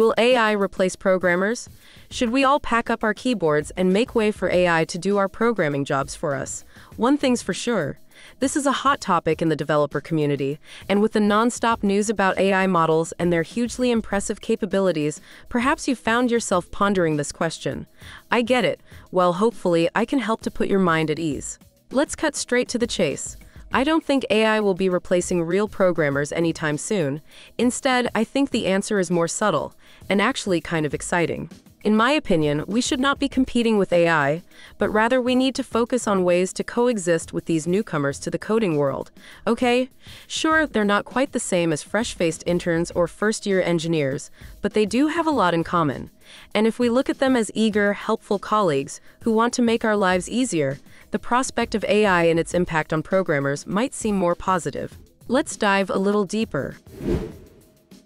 Will AI replace programmers? Should we all pack up our keyboards and make way for AI to do our programming jobs for us? One thing's for sure. This is a hot topic in the developer community, and with the non-stop news about AI models and their hugely impressive capabilities, perhaps you've found yourself pondering this question. I get it. Well, hopefully, I can help to put your mind at ease. Let's cut straight to the chase. I don't think AI will be replacing real programmers anytime soon. Instead, I think the answer is more subtle and actually kind of exciting. In my opinion, we should not be competing with AI, but rather we need to focus on ways to coexist with these newcomers to the coding world. Okay? Sure, they're not quite the same as fresh faced interns or first year engineers, but they do have a lot in common. And if we look at them as eager, helpful colleagues who want to make our lives easier, the prospect of AI and its impact on programmers might seem more positive. Let's dive a little deeper.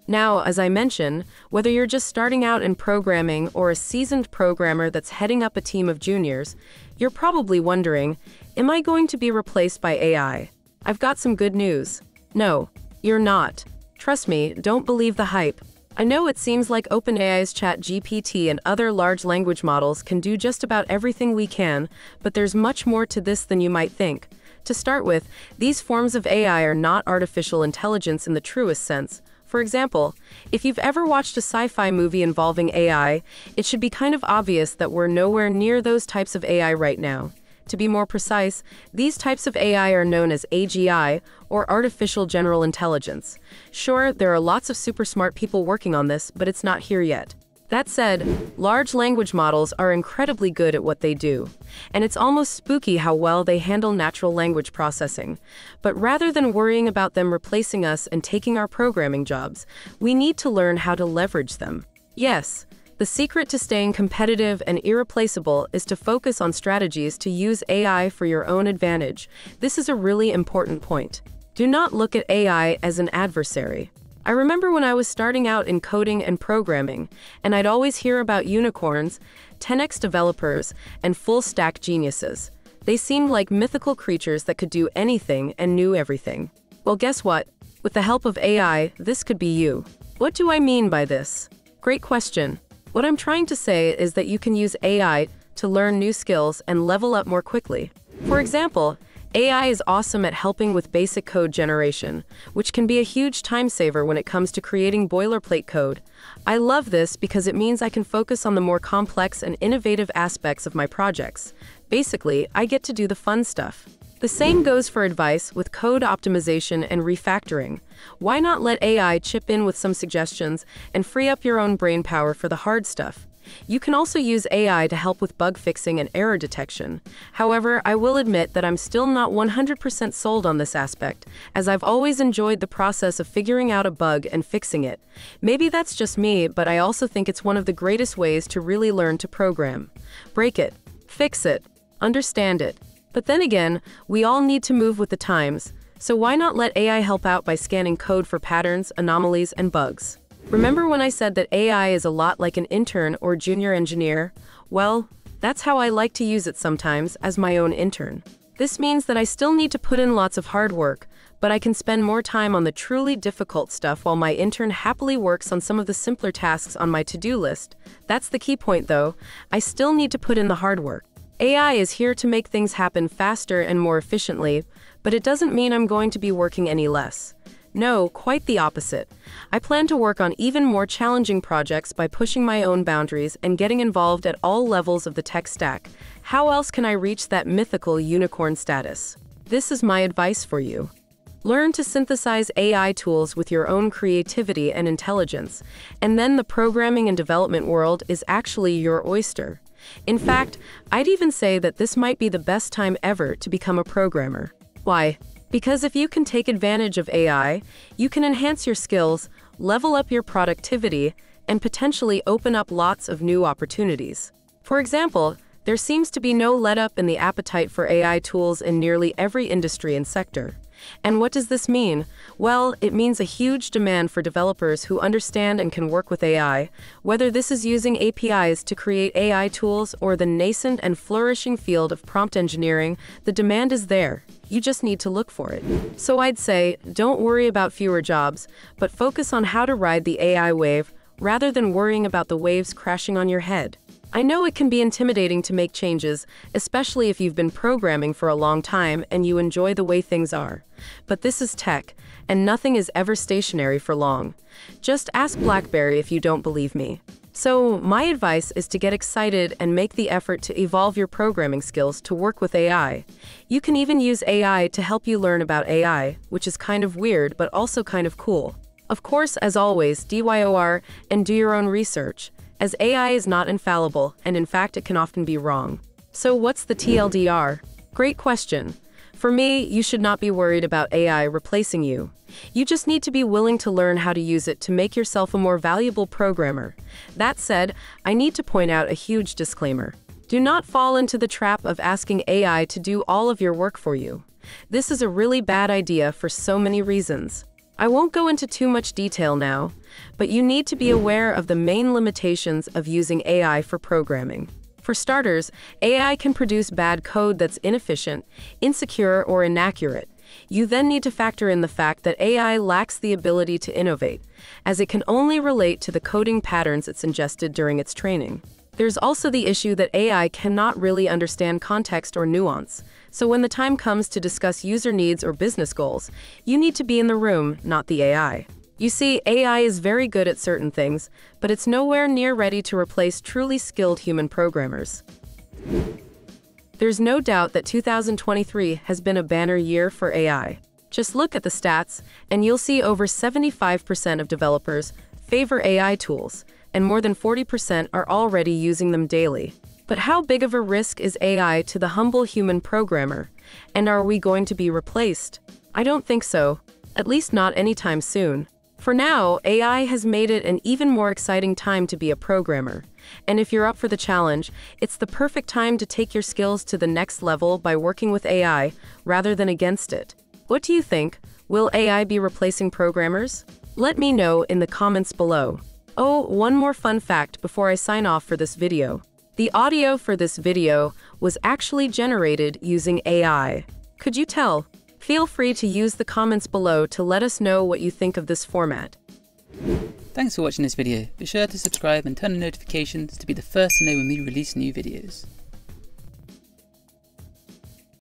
Now, as I mentioned, whether you're just starting out in programming or a seasoned programmer that's heading up a team of juniors, you're probably wondering, am I going to be replaced by AI? I've got some good news. No, you're not. Trust me, don't believe the hype. I know it seems like OpenAI's ChatGPT and other large language models can do just about everything we can, but there's much more to this than you might think. To start with, these forms of AI are not artificial intelligence in the truest sense. For example, if you've ever watched a sci fi movie involving AI, it should be kind of obvious that we're nowhere near those types of AI right now. To be more precise, these types of AI are known as AGI, or Artificial General Intelligence. Sure, there are lots of super smart people working on this, but it's not here yet. That said, large language models are incredibly good at what they do, and it's almost spooky how well they handle natural language processing. But rather than worrying about them replacing us and taking our programming jobs, we need to learn how to leverage them. Yes, the secret to staying competitive and irreplaceable is to focus on strategies to use AI for your own advantage. This is a really important point. Do not look at AI as an adversary. I remember when I was starting out in coding and programming, and I'd always hear about unicorns, 10x developers, and full stack geniuses. They seemed like mythical creatures that could do anything and knew everything. Well, guess what? With the help of AI, this could be you. What do I mean by this? Great question. What I'm trying to say is that you can use AI to learn new skills and level up more quickly. For example, AI is awesome at helping with basic code generation, which can be a huge time saver when it comes to creating boilerplate code. I love this because it means I can focus on the more complex and innovative aspects of my projects. Basically, I get to do the fun stuff. The same goes for advice with code optimization and refactoring. Why not let AI chip in with some suggestions and free up your own brain power for the hard stuff? You can also use AI to help with bug fixing and error detection. However, I will admit that I'm still not 100% sold on this aspect, as I've always enjoyed the process of figuring out a bug and fixing it. Maybe that's just me, but I also think it's one of the greatest ways to really learn to program. Break it, fix it, understand it. But then again, we all need to move with the times, so why not let AI help out by scanning code for patterns, anomalies, and bugs? Remember when I said that AI is a lot like an intern or junior engineer? Well, that's how I like to use it sometimes as my own intern. This means that I still need to put in lots of hard work, but I can spend more time on the truly difficult stuff while my intern happily works on some of the simpler tasks on my to do list. That's the key point, though. I still need to put in the hard work. AI is here to make things happen faster and more efficiently, but it doesn't mean I'm going to be working any less. No, quite the opposite. I plan to work on even more challenging projects by pushing my own boundaries and getting involved at all levels of the tech stack. How else can I reach that mythical unicorn status? This is my advice for you. Learn to synthesize AI tools with your own creativity and intelligence, and then the programming and development world is actually your oyster. In fact, I'd even say that this might be the best time ever to become a programmer. Why? Because if you can take advantage of AI, you can enhance your skills, level up your productivity, and potentially open up lots of new opportunities. For example, there seems to be no let up in the appetite for AI tools in nearly every industry and sector. And what does this mean? Well, it means a huge demand for developers who understand and can work with AI, whether this is using APIs to create AI tools or the nascent and flourishing field of prompt engineering, the demand is there. You just need to look for it. So I'd say, don't worry about fewer jobs, but focus on how to ride the AI wave rather than worrying about the waves crashing on your head. I know it can be intimidating to make changes, especially if you've been programming for a long time and you enjoy the way things are. But this is tech, and nothing is ever stationary for long. Just ask BlackBerry if you don't believe me. So, my advice is to get excited and make the effort to evolve your programming skills to work with AI. You can even use AI to help you learn about AI, which is kind of weird but also kind of cool. Of course, as always, DYOR and do your own research, as AI is not infallible and in fact it can often be wrong. So, what's the TLDR? Great question. For me, you should not be worried about AI replacing you. You just need to be willing to learn how to use it to make yourself a more valuable programmer. That said, I need to point out a huge disclaimer. Do not fall into the trap of asking AI to do all of your work for you. This is a really bad idea for so many reasons. I won't go into too much detail now, but you need to be aware of the main limitations of using AI for programming. For starters, AI can produce bad code that's inefficient, insecure, or inaccurate. You then need to factor in the fact that AI lacks the ability to innovate, as it can only relate to the coding patterns it's ingested during its training. There's also the issue that AI cannot really understand context or nuance, so when the time comes to discuss user needs or business goals, you need to be in the room, not the AI. You see, AI is very good at certain things, but it's nowhere near ready to replace truly skilled human programmers. There's no doubt that 2023 has been a banner year for AI. Just look at the stats, and you'll see over 75% of developers favor AI tools, and more than 40% are already using them daily. But how big of a risk is AI to the humble human programmer? And are we going to be replaced? I don't think so, at least not anytime soon. For now, AI has made it an even more exciting time to be a programmer. And if you're up for the challenge, it's the perfect time to take your skills to the next level by working with AI rather than against it. What do you think? Will AI be replacing programmers? Let me know in the comments below. Oh, one more fun fact before I sign off for this video. The audio for this video was actually generated using AI. Could you tell? Feel free to use the comments below to let us know what you think of this format. Thanks for watching this video. Be sure to subscribe and turn on notifications to be the first to know when we release new videos.